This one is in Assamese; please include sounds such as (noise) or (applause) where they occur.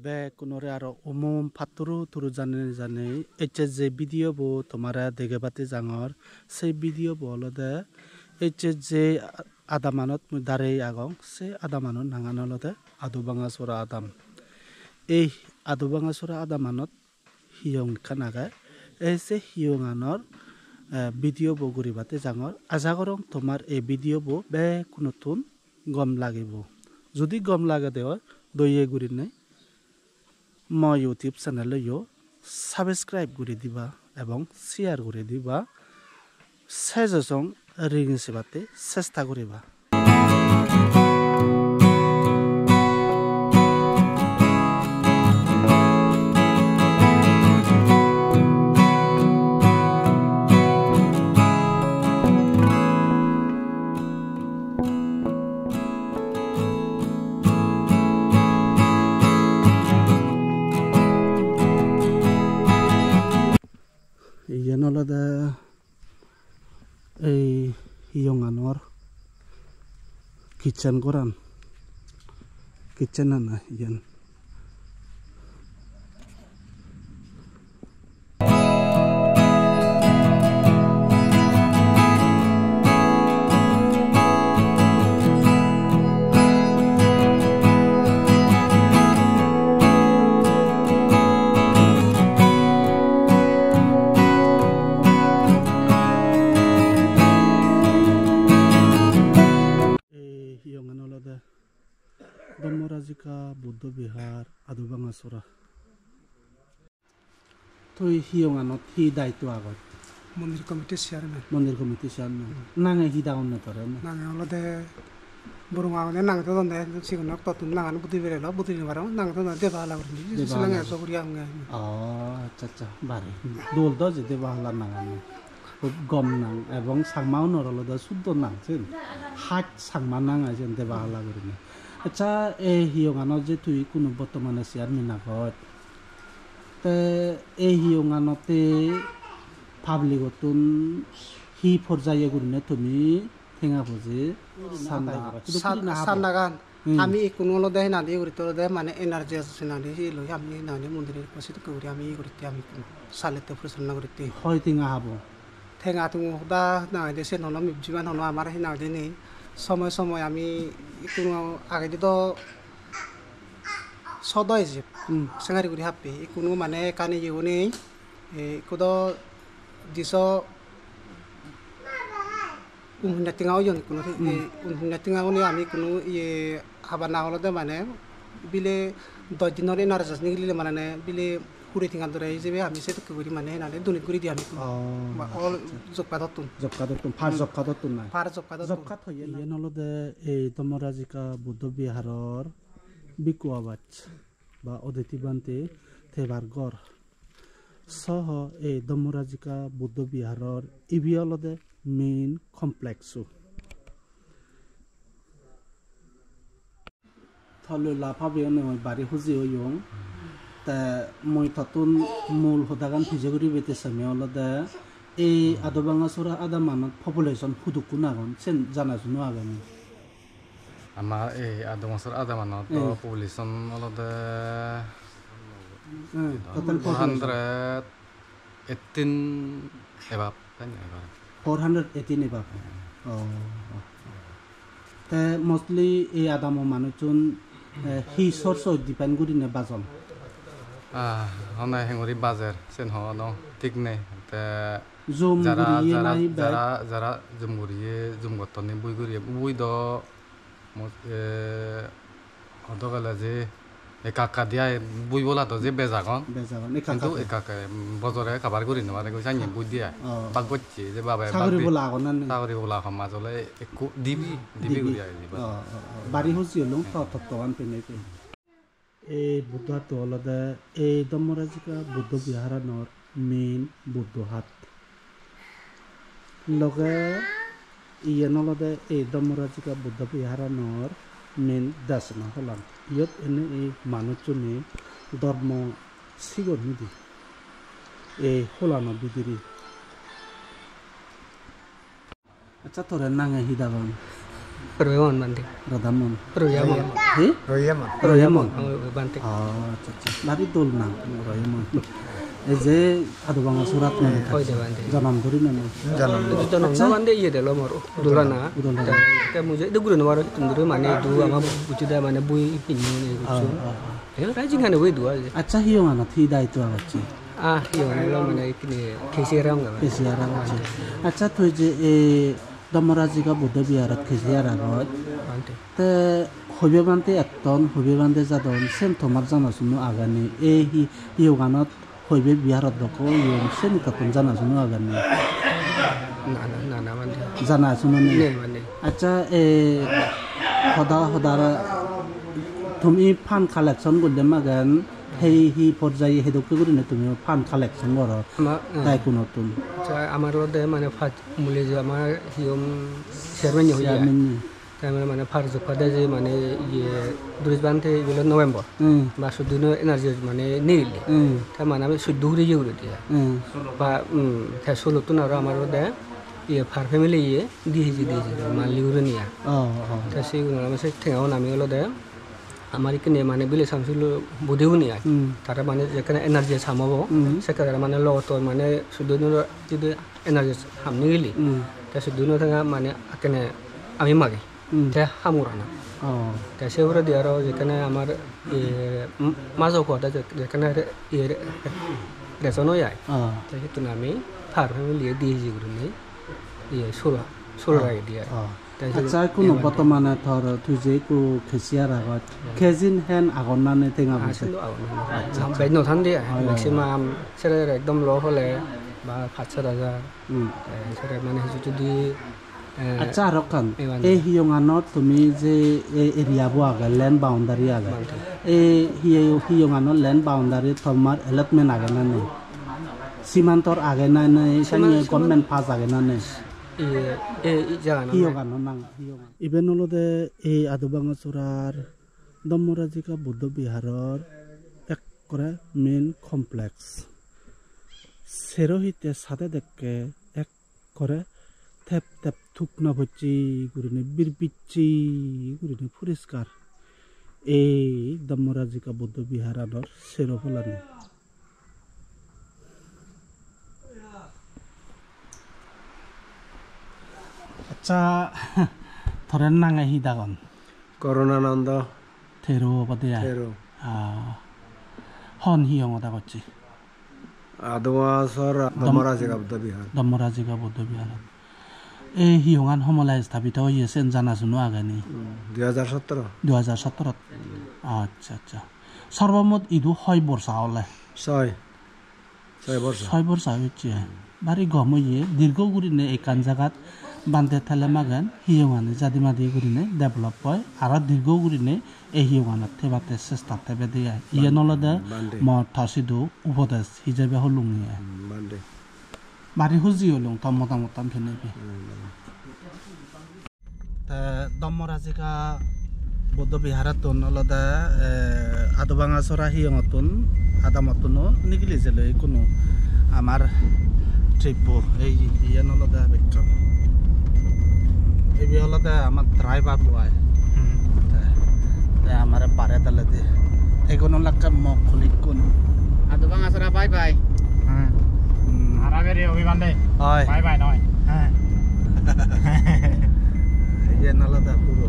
বে কোনোরে আর উম ফাতুরু তুরু জানে জানে এইচে যে ভিডিও বো তোমারে দেগে বাতি জাঙর সেই ভিডিও বলো দে এইচে যে আদামানত মই দাঁড়াই আগং সে আদামানত নাঙানলতে আদু বাঙাচোরা আদাম এই আদু বাঙাচোরা আদামানত হিয়ং নিখা নাগে এই সে হিয়ং আনর ভিডিও বো গুড়ি বাতি জাঙর আজাগরং তোমার এই ভিডিও বো বে কোনো তুন গম লাগিব যদি গম লাগে দেওয়ার দইয়ে গুড়ি নাই মই ইউটিউব চেনেললৈও ছাবস্ক্ৰাইব কৰি দিবা এবং শ্বেয়াৰ কৰি দিবা চেজং ৰিং হিচাপতে চেষ্টা কৰিবা ada eh, eh yang anor kitchen koran. Kitchen ana yan ব্ৰহ্মৰাজিকা Buddha Bihar আদুবাঙা চৰা তই হিয়ঙানত সি দায়িত্ব আগত মন্দিৰ কমিটিৰ চেয়াৰমেন মন্দিৰ কমিটি চেয়াৰমেন নাঙে সি দাউন নতৰে নাঙে অলতে বরং আগে নাঙতে দন্দে সিগুন ততুন নাঙান বুদ্ধি বেরেল বুদ্ধি নিবারও নাঙতে দন্দে দেবা হালা করি সিলাঙে সবরি আমগে অ আচ্ছা আচ্ছা বারে দোল দ যেতে বাহলা নাঙানো গম নাং এবং সাংমাও নরলদা শুদ্ধ নাংছেন হাত সাংমা নাঙা যেন দে বাহলা করিনে আচ্ছা এই হিয়ঙানত যে তুই কোনো বর্তমানে চেয়ারমেন আগত তে এই হিয়ঙানতে পাবলিকতন হি পর্যায়ে গুরিনে তুমি ঠেঙা বুজি সান্দা সান্নাগান আমি কোনো অলদে নাদি করি তো দে মানে এনার্জি আছে নাদি লই আমি নানি মন্দিরের পাশে তো করি আমি করিতে আমি সালেতে পরিচালনা করিতে হয় টিঙা হাব ঠেঙা তুমি সদা নাঙে দে সে নন যিমান হন আমার সেই নাঙে নেই সময় সময় আমি কোনো আগে তো সদয় যে সেঙারি করে হাপি কোনো মানে কানে ইয়ে নেই। দিছ উনহুনা টিঙাও জন কোনো উনহুনা টিঙাও নি আমি কোনো ইয়ে হাবা না হলতে মানে বিলে দশ দিনের এনার্জি নিগলিলে মানে বিলে কুড়ি টিঙা ধরে হিসেবে আমি সেটা করি মানে নালে দুনিত করে দিই আমি অল জবকা ধরতুন জবকাদত তুম ফার জবকাদত তুম নাই ফার জবকা ধরতুন জবকাত হয়ে ইয়ে নলদে এই দমরাজিকা বুদ্ধ বিহারর বিকুয়াবাজ বা অদিতি বান্তে থেবার গড় সহ এই দমরাজিকা বুদ্ধ বিহারর ইবিয়লদে মেইন কমপ্লেক্সো থলো লাফা বেয়নে মই বাড়ি খুঁজি মই থতুন মূল হোদাগান ফিজগুৰি বেতে সামে অলদে। এই আদবাঙা চৰা আদা মানত পপুলেশ্যন ফুদুকু নাগন চেন জানা জুনো আগন আমাৰ এই। আদা মাছৰ আদা মানত পপুলেশ্যন ফ'ৰ হাণ্ড্ৰেড এইটিন এবাৰ ফ'ৰ হাণ্ড্ৰেড এইটিন এবাৰ তে মষ্টলি এই আদামৰ মানুহজন সি চৰ্চ ডিপেণ্ড কৰি নে বাজন হনাই হেঙুৰি বাজেৰ চেন হন ঠিক নাই জুম যারা গুৰিয়ে যারা নাই যারা যারা জুমগুৰিয়ে জুম গতনি বই গুৰিয়ে বই দ অদগালে যে একাকা দিয়া বই বলাতো যে বেজাগন বেজাগন কিন্তু একাকে বজৰে কাবাৰ কৰি নোৱাৰে গৈ চানি বই দিয়া বাক গচ্ছি যে বাবে চাকৰি বোলা আগন চাকৰি বোলা সমাজলে একো দিবি দিবি কৰি আহি দিবা বাৰী সুজি হ'লেও তত্ত্বান পিনে এই বুদ্ধহাটটো অলদে এই দমৰাজিকা বুদ্ধ বিহাৰানৰ মেইন বুদ্ধহাট লগে ইয়ান অলদে এই দমৰাজিকা বুদ্ধ বিহাৰানৰ মেইন দাসনা হলাম ইয়াত এনে এই মানুহজনে ধৰ্ম চিগৰ নিদি এই হোলানৰ বিদিৰি আচ্ছা তোৰে নাঙে হিদাবান Royaman Bante. Rodamon. Royaman. Hmm? Royaman. Royaman. Bante. Ah, caca. Nabi dol nang Royaman. 이제 아도방어 수락만 전함 부리면 전함 전함 전함인데 이해 될로 뭐로 돌아나 그러니까 뭐지 이거 그런 말을 좀 들으면 많이 두 아마 부치다 많이 보이 있는 거죠 예 라이징하는 왜 두알 아차 희용 하나 티다 있다 같지 아 희용 하나 뭐냐 이렇게 계시라는 거 계시라는 거지 아차 또 이제 এই দমরাজিকা বুদ্ধ বিহারত কেসিয়ার আগত. তে হইবে বান্ধে একটন হইবে বান্ধে যাদন সেম তোমার জানাশুনো আগানি এই হি হিও গানত হইবে বিহারত দক ইয়ন সেন তখন জানাশুনো আগানি Nah nah nah nah bante. জানাশুনো নি Ini bante. আচ্ছা এ সদা সদার তুমি ফান সি কালেকশ্যন কৰ de mana সেই সি পৰ্যায় সেই দোকে কৰি নে তুমি ফাণ্ড কালেকশ্যন কৰ তাই কোনো তুম আমাৰ লগতে মানে ফাৰ্ষ্ট মূলে যে আমাৰ হিম চেয়াৰমেন হৈ চেয়াৰমেন তাই মানে মানে ফাৰ্ষ্ট জোখা দে যে মানে ইয়ে দুৰিছ বান থৈ গ'লে নৱেম্বৰ। বা চৈধ্য দিনৰ এনাৰ্জি মানে নেৰিলে তাই মানে আমি চৈধ্য ঘূৰি যাওঁ এতিয়া। বা তাই চলতো আৰু আমাৰ লগতে ইয়ে ফাৰ ফেমিলি ইয়ে দিহেজি দিহেজি মালিগুৰি নিয়া তাৰপিছত ঠেঙাও নামি গ'লে দে। আমার এখানে মানে বিলে সামছিল বুধেও নিয়ে তারা মানে যেখানে এনার্জি সামাবো সেখানে মানে লগত মানে শুধু যদি এনার্জি হামনি গেলি তা শুধু থাকা মানে এখানে আমি মাগে তে হামুরা না অঁ তা সেগুলো দিয়ে আরও যেখানে আমার মাজও খোয়াটা যেখানে ইয়ে রেশনও যায় অঁ তা সেতু আমি দিয়ে যেগুলো নিয়ে ইয়ে ষোলো ষোলো রাগে দিয়ে কোনো বৰ্তমানে ধৰ একো খেচিয়াৰ আগত খেজিন হেন আগৰ নানে টেঙা বৈছে আসলে বাই নথান দিয়ে মেক্সিমাম সেটা একদম ল হলে বা পাঁচ সাত হাজার সেটা মানে যদি আচ্ছা আৰু ইমান এই হিয়ঙানত তুমি যে এই এৰিয়াব আগে লেণ্ড বাউণ্ডাৰী আগে এই হিয়ঙানত লেণ্ড বাউণ্ডাৰী তোমাৰ এলটমেণ্ট আগে না নাই সীমান্তৰ আগে নাই নাই গভৰ্ণমেণ্ট পাছ আগে না নাই এই জায়গা হিয়গানৰ নাং ইভেন অলতে এই আদুবাঙা চোৰাৰ দমৰাজিকা বুদ্ধ বিহাৰৰ এক কৰে মেইন কমপ্লেক্স চেৰহিতে চাদে দেখে এক কৰে থেপ থেপ থুকনা ভচি গুৰিনে বিৰপিচি গুৰিনে পৰিষ্কাৰ এই দমৰাজিকা বুদ্ধ বিহাৰৰ চেৰফলানি আচ্ছা ধরেন নাঙে হিদাগন করোনানন্দ থেরো পাতে তেরো হন হিয়ঙতা করছি আদমাসর দমরাজি গাবদ বিহার দমরাজিকা বুদ্ধ বিহার এই হিয়ঙান সমলাই স্থাপিত হয়ে আছে জানাশুনো আগানি দুই হাজার সতেরো দুহাজাৰ সোতৰত আচ্ছা ইদু হলে ছয় ছয় বছৰ ছয় বৰ্ষা হচ্ছে বাড়ি বান্ধে থেলে মাগান হিয়ঙানে জাদি মাদি গুরিনে ডেভেলপ হয় আর দীর্ঘ গুরিনে এই হিয়ঙানত থেবাতে চেষ্টা থেবে দিয়ে ইয়ে নলদে ম থাসিদু উপদেশ হিজাবে হলুঙিয়ে বান্ডে বাড়ি হুজি হলুং তম মতামত তাম ফেনেবি দমরাজিকা বৌদ্ধ বিহারাতুন অলদা আদবাঙা চৰা হিয়ঙতুন আদামতুনো নিগিলি যেলৈ কোনো আমাৰ ট্ৰিপ এই ইয়ে নলদা বিক্ৰম এই বিহলতে আমার ড্রাইভার বুয়ায় আমার পারে তালে দিয়ে এগুলো লাগছে মগ খুলি কোন। আদু বাং আসরা বাই বাই। হ্যাঁ। আর আগে রে ওই বান্দে হয়। বাই বাই নয়। হ্যাঁ। (laughs) এই নালাদা পুরো